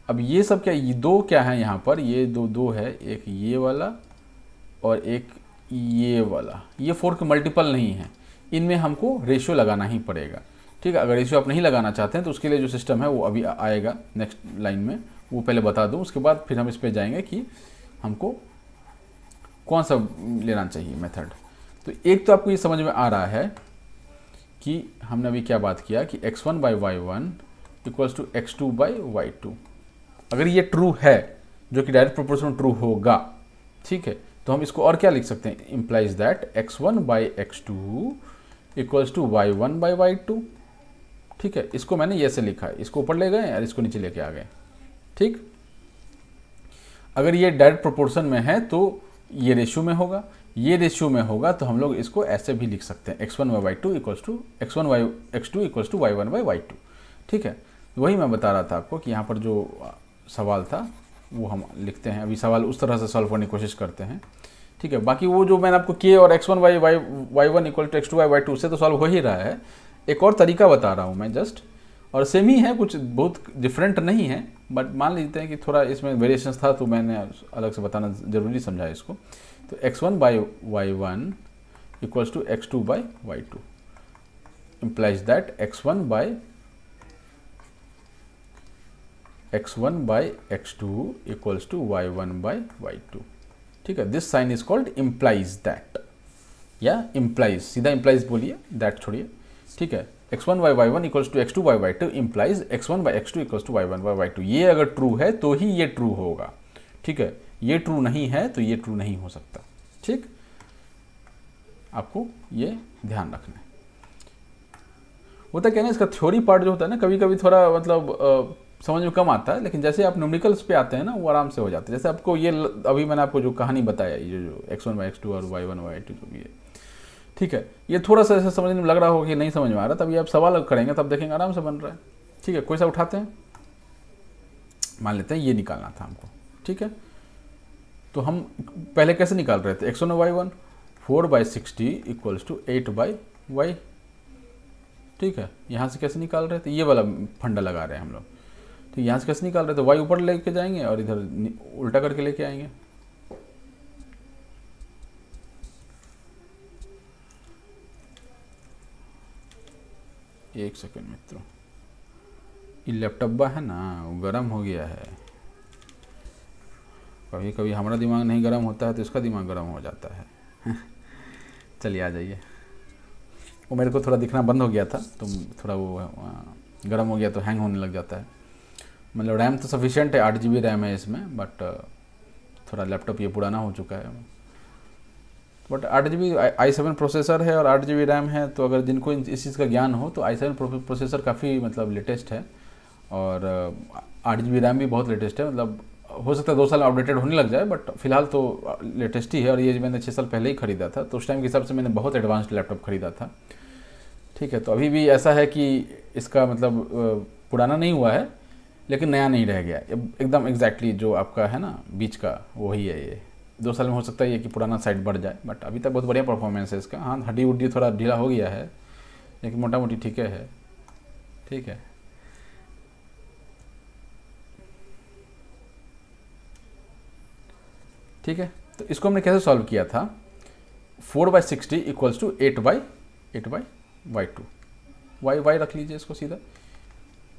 अब ये सब क्या, ये दो क्या है यहाँ पर? ये दो दो है, एक ये वाला और एक ये वाला। ये फोर के मल्टीपल नहीं है। इनमें हमको रेशियो लगाना ही पड़ेगा। ठीक है? अगर रेशियो आप नहीं लगाना चाहते हैं तो उसके लिए जो सिस्टम है, वो अभी आएगा नेक्स्ट लाइन में। वो पहले बता दूँ, उसके बाद फिर हम इस पर जाएँगे कि हमको कौन सा लेना चाहिए मेथड? तो एक तो आपको ये समझ में आ रहा है कि हमने अभी क्या बात किया कि x1 one by y one equals to x two by y two अगर ये ट्रू है, जो कि डायरेक्ट प्रोपोर्शन ट्रू होगा, ठीक है तो हम इसको और क्या लिख सकते हैं? Implies that x one by x two equals to y one by y two ठीक है, इसको मैंने ये से लिखा है, इसको ऊपर ले गए और इसको नीचे लेके आ गए। ठीक? अगर ये डायरेक्ट प्रोपोर्शन में है तो ये रेशियो में होगा, ये रेशियो में होगा तो हम लोग इसको ऐसे भी लिख सकते हैं x one y y two equals to x one y x two equals to y one by y two ठीक है? वही मैं बता रहा था आपको कि यहाँ पर जो सवाल था, वो हम लिखते हैं। अभी सवाल उस तरह से सॉल्व करने की कोशिश करते हैं। ठीक है? बाकी वो जो मैंने आपको के और x one y y y one equal to x two y y two से तो सॉल्व हो ही रहा है। एक और तरीका बता रहा हूँ मैं जस्ट और सेम ही है, कुछ बहुत डिफरेंट नहीं है। बट मान लेते हैं कि थोड़ा इसमें वेरिएशन था तो मैंने अलग से बताना ज़रूरी समझा इसको। तो x one by y one equals to x two by y two implies that x1 by x1 by x2 equals to y1 by y2 ठीक है this sign is called implies that या इम्प्लाइज सीधा implies बोलिए that छोड़िए। ठीक है x one y one equals to x two y y two implies x one by x two equals to y one y y two ये अगर true है तो ही ये ट्रू होगा। ठीक है? ये ट्रू नहीं है तो ये ट्रू नहीं हो सकता। ठीक? आपको ये ध्यान रखना है। होता क्या ना इसका थ्योरी पार्ट जो होता है ना कभी कभी थोड़ा मतलब आ, समझ में कम आता है लेकिन जैसे आप न्यूमेरिकल्स पे आते हैं ना वो आराम से हो जाते हैं। जैसे आपको ये अभी मैंने आपको जो कहानी बताया ये जो x one y x two और वाई वन वाई टू जो भी है ठीक है, ये थोड़ा सा ऐसे समझने में लग रहा होगा कि नहीं समझ में आ रहा, तभी आप सवाल करेंगे, तब देखेंगे, आराम से बन रहा है। ठीक है, कोई सा उठाते हैं? मान लेते हैं ये निकालना था हमको, ठीक है? तो हम पहले कैसे निकाल रहे थे? X one y one, four by sixty equals to eight by y. ठीक है, यहाँ से कैसे निकाल रहे थे? ये वाला फंडा लगा रहे हैं हम लोग। तो यहाँ से कैसे निकाल रहे थे? वाई ऊपर लेके जाएँगे और इधर उल्टा करके लेके आएँगे। एक सेकेंड मित्रों। ये लैपटॉप है ना, वो गर्म हो गया है। कभी कभी हमारा दिमाग नहीं गर्म होता है तो इसका दिमाग गर्म हो जाता है। चलिए आ जाइए। वो मेरे को थोड़ा दिखना बंद हो गया था तो थोड़ा वो गर्म हो गया तो हैंग होने लग जाता है। मतलब रैम तो सफिशेंट है, आठ जी रैम है इसमें बट थोड़ा लैपटॉप ये पुराना हो चुका है। बट आठ G B I seven processor है और आठ जी बी रैम है तो अगर जिनको इस चीज़ का ज्ञान हो तो आई सेवन प्रोसेसर काफ़ी मतलब लेटेस्ट है। और आठ जी बी रैम भी बहुत लेटेस्ट है मतलब हो सकता है दो साल अपडेटेड होने लग जाए बट फ़िलहाल तो लेटेस्ट ही है। और ये मैंने छः साल पहले ही खरीदा था तो उस टाइम के हिसाब से मैंने बहुत एडवांस्ड लैपटॉप खरीदा था। ठीक है तो अभी भी ऐसा है कि इसका मतलब पुराना नहीं हुआ है, लेकिन नया नहीं रह गया। एकदम एग्जैक्टली जो आपका है ना, बीच का, वही है ये। दो साल में हो सकता है कि पुराना साइड बढ़ जाए बट अभी तक बहुत बढ़िया परफॉर्मेंस है इसका। हाँ हड्डी उड्डी थोड़ा ढीला हो गया है, लेकिन मोटा मोटी ठीक है ठीक है। ठीक है तो इसको हमने कैसे सॉल्व किया था? Four by sixty equals to eight by eight by y two y y रख लीजिए इसको सीधा।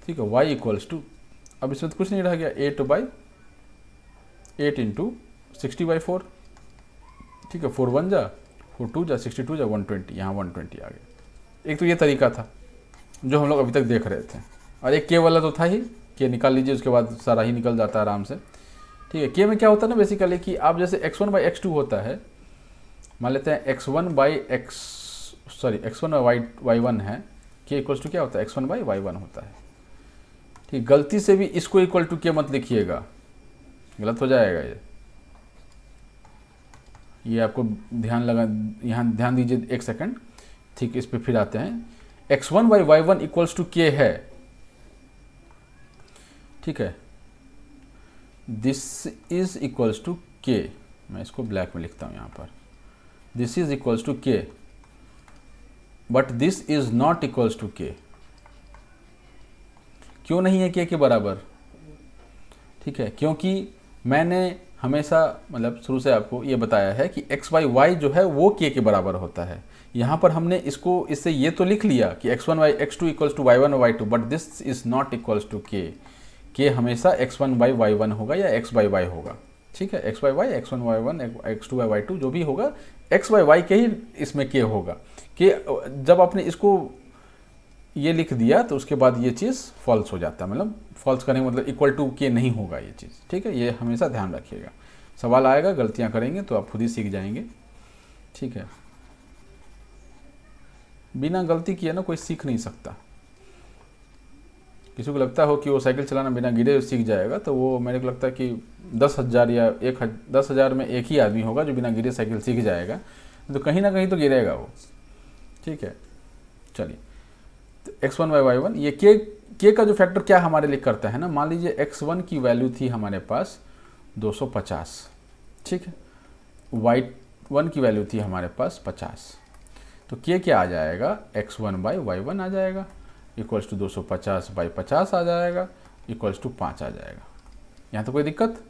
ठीक है वाई इक्वल्स टू अब इसमें तो कुछ नहीं रह गया eight by eight into sixty by four? ठीक है, फोर वन जा, फोर टू जा, सिक्सटी टू जा, वन ट्वेंटी, यहाँ वन ट्वेंटी आ गया। एक तो ये तरीका था, जो हम लोग अभी तक देख रहे थे। और एक के वाला तो था ही, के निकाल लीजिए, उसके बाद सारा ही निकल जाता है आराम से। ठीक है, के में क्या होता है ना बेसिकली कि आप जैसे x one by x two होता है, मान लेते हैं x one by x sorry x one by y y one है, के इक्वल्स टू क्या होता है? X one by y one होता है। ठीक, गलती से भी इसको इक्वल टू के मत लिखिएगा। गलत हो जाएगा ये। ये आपको ध्यान लगा, यहाँ ध्यान दीजिए एक सेकंड ठीक, इस पर फिर आते हैं। X one by y one equals to k है। ठीक है। दिस इज़ इक्वल्स टू के मैं इसको ब्लैक में लिखता हूँ यहाँ पर। This is equals to k but this is not equals to k क्यों नहीं है के के बराबर? ठीक है, क्योंकि मैंने हमेशा मतलब शुरू से आपको ये बताया है कि एक्स वाई वाई जो है, वो के के बराबर होता है। यहाँ पर हमने इसको, इससे ये तो लिख लिया कि x one y x two equals to y one y two but this is not equals to k k हमेशा x one by y one होगा या एक्स बाई वाई होगा। ठीक है? X y y x one y one x two y y two जो भी होगा x Y Y के ही इसमें के होगा। कि जब आपने इसको ये लिख दिया तो उसके बाद ये चीज़ फॉल्स हो जाता है। मतलब फॉल्स करने मतलब इक्वल टू के नहीं होगा ये चीज़। ठीक है? ये हमेशा ध्यान रखिएगा। सवाल आएगा, गलतियाँ करेंगे तो आप खुद ही सीख जाएँगे। ठीक है? बिना गलती किए ना कोई सीख नहीं सकता। किसी को लगता हो कि वो साइकिल चलाना बिना गिरे सीख जाएगा तो वो मेरे को लगता है कि दस हज़ार या एक दस हज़ार में एक ही आदमी होगा जो बिना गिरे साइकिल सीख जाएगा। तो कहीं ना कहीं तो गिरेगा वो। ठीक है? चलिए। तो x one y y one ये के के का जो फैक्टर क्या हमारे लिए करता है ना? मान लीजिए एक्स वन की वैल्यू थी हमारे पास 250 ठीक है? वाई वन की वैल्यू थी हमारे पास 50 तो के क्या आ जाएगा? X one by y one आ जाएगा। इक्वल्स टू दो सौ पचास बाई पचास आ जाएगा इक्वल्स टू पाँच आ जाएगा। यहाँ तो कोई दिक्कत?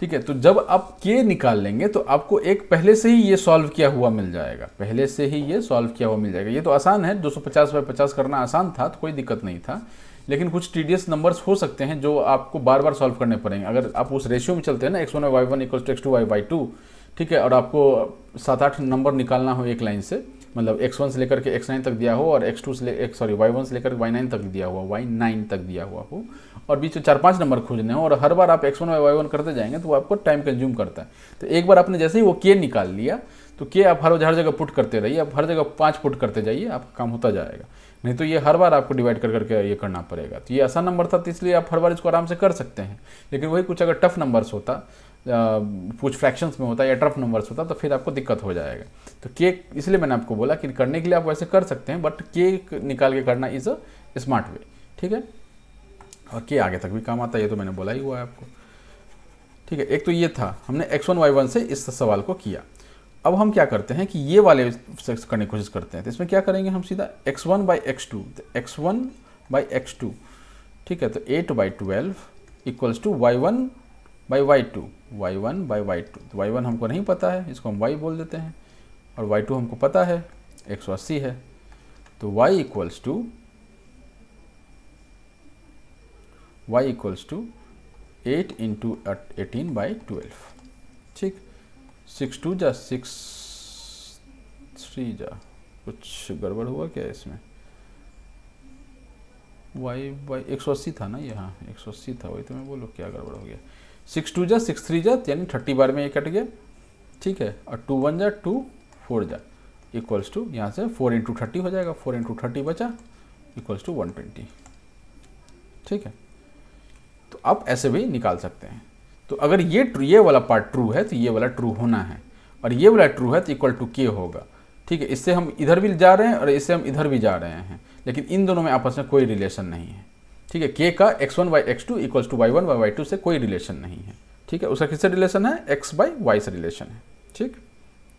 ठीक है तो जब आप के निकाल लेंगे तो आपको एक पहले से ही ये सॉल्व किया हुआ मिल जाएगा। पहले से ही ये सॉल्व किया हुआ मिल जाएगा। ये तो आसान है 250 बाई पचास करना आसान था तो कोई दिक्कत नहीं था। लेकिन कुछ टीडीएस नंबर्स हो सकते हैं जो आपको बार बार सॉल्व करने पड़ेंगे। अगर आप उस रेशियो में चलते हैं ना x one y one equal to x two y by two ठीक है, और आपको सात आठ नंबर निकालना हो एक लाइन से मतलब एक्स वन से लेकर के एक्स नाइन तक दिया हो और एक्स टू से सॉरी वाई वन से लेकर वाई नाइन तक दिया हुआ वाई नाइन तक दिया हुआ हो। और बीच में चार पाँच नंबर खोजने हो और हर बार आप एक्स वन वाई वन करते जाएँगे तो वो आपको टाइम कंज्यूम करता है। तो एक बार आपने जैसे ही वो के निकाल लिया तो के आप हर हर जगह पुट करते रहिए, आप हर जगह पाँच पुट करते जाइए, आपका काम होता जाएगा। नहीं तो ये हर बार आपको डिवाइड कर, करके ये करना पड़ेगा। तो ये आसान नंबर था तो इसलिए आप हर बार इसको आराम से कर सकते हैं। लेकिन वही कुछ अगर टफ नंबर्स होता कुछ फ्रैक्शंस में होता है या ट्रफ नंबर्स होता है तो फिर आपको दिक्कत हो जाएगा। तो केक इसलिए मैंने आपको बोला कि करने के लिए आप वैसे कर सकते हैं बट केक निकाल के करना इज़ अ स्मार्ट वे ठीक है? और के आगे तक भी काम आता है, ये तो मैंने बोला ही हुआ है आपको। ठीक है, एक तो ये था, हमने एक्स वन वाई वन से इस सवाल को किया। अब हम क्या करते हैं कि ये वाले करने की कोशिश करते हैं तो इसमें क्या करेंगे हम सीधा x one by x two x one by x two ठीक है तो eight by twelve equals to y one by y two y one by y two तो वाई वन हमको नहीं पता है, इसको हम वाई बोल देते हैं। और वाई टू हमको पता है एक सौ अस्सी है। तो y equals to y equals to eight into eighteen by twelve ठीक? सिक्स टू जा सिक्स थ्री जा। कुछ गड़बड़ हुआ क्या इसमें? वाई वाई एक सौ अस्सी था ना ये? हाँ एक सौ अस्सी था। वही तो मैं बोलो क्या गड़बड़ हो गया? सिक्स टू जा, सिक्स थ्री जा, यानी थर्टी बार में ये कट गया। ठीक है, और टू वन जा, टू फोर जा इक्वल्स टू यहाँ से फोर इंटू थर्टी हो जाएगा, फोर इंटू थर्टी बचा इक्वल्स टू वन ट्वेंटी। ठीक है तो आप ऐसे भी निकाल सकते हैं। तो अगर ये ये वाला पार्ट ट्रू है तो ये वाला ट्रू होना है, और ये वाला ट्रू है तो इक्वल टू के होगा। ठीक है, इससे हम इधर भी जा रहे हैं, और इससे हम इधर भी जा रहे हैं, लेकिन इन दोनों में आपस में कोई रिलेशन नहीं है। ठीक है के का x one by x two equals to y one by y two से कोई रिलेशन नहीं है। ठीक है, उसका किससे रिलेशन है? एक्स बाई वाई से रिलेशन है। ठीक?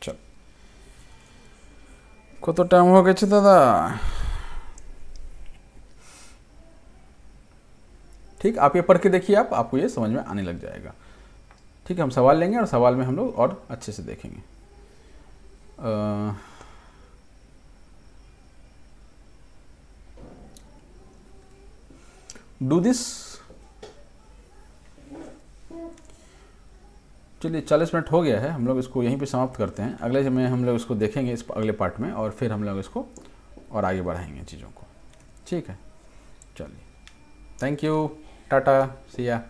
चल। को तो टाइम हो गए दादा। ठीक, आप ये पढ़ के देखिए आप, आपको ये समझ में आने लग जाएगा। ठीक है, हम सवाल लेंगे और सवाल में हम लोग और अच्छे से देखेंगे। डू दिस चलिए, चालीस मिनट हो गया है। हम लोग इसको यहीं पे समाप्त करते हैं। अगले समय हम लोग इसको देखेंगे इस अगले पार्ट में और फिर हम लोग इसको और आगे बढ़ाएँगे चीज़ों को। ठीक है। चलिए। Thank you Tata. सिया